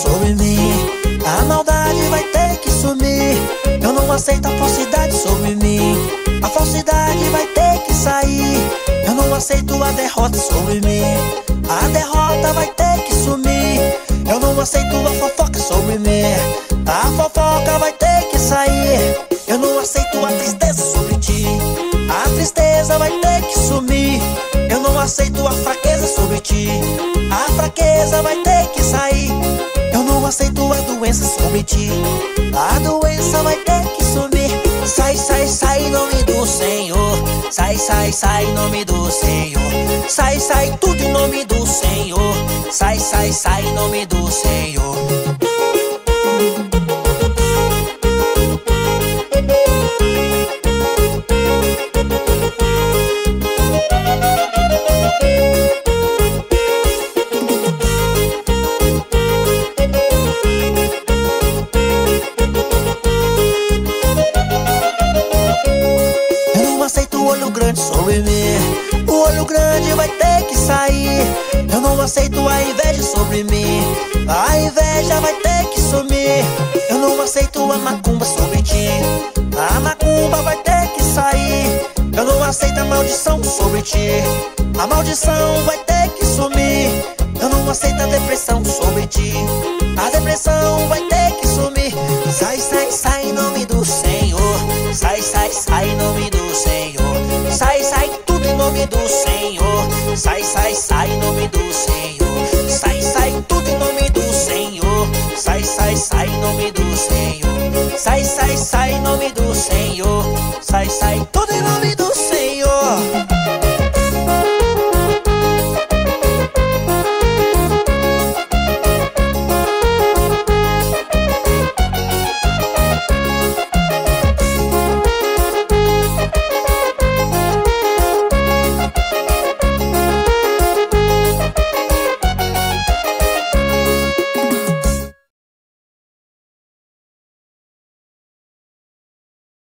sobre mim. A maldade vai ter que sumir. Eu não aceito a falsidade sobre mim. A falsidade vai ter que sair. Eu não aceito a derrota sobre mim. A derrota vai ter que sumir. Eu não aceito a fofoca sobre mim. A fofoca vai ter que sair. Eu não aceito a tristeza sobre ti. A tristeza vai ter que sumir. Eu não aceito a fraqueza sobre ti. A fraqueza vai ter que sair. Aceito a doença ti. A doença vai ter que sumir. Sai, sai, sai em nome do Senhor. Sai, sai, sai em nome do Senhor. Sai, sai tudo em nome do Senhor. Sai, sai, sai em nome do Senhor. Olho grande. O olho grande vai ter que sair. Eu não aceito a inveja sobre mim. A inveja vai ter que sumir. Eu não aceito a macumba sobre ti. A macumba vai ter que sair. Eu não aceito a maldição sobre ti. A maldição vai ter que sumir. Eu não aceito a depressão sobre ti. A depressão vai ter que sumir. Sai, sai, sai em nome do Senhor. nome do Senhor. Sai, sai, sai nome do Senhor. Sai, sai tudo em nome do Senhor. Sai, sai, sai nome do Senhor. Sai, sai, sai nome do Senhor. Sai, sai tudo em nome do Senhor.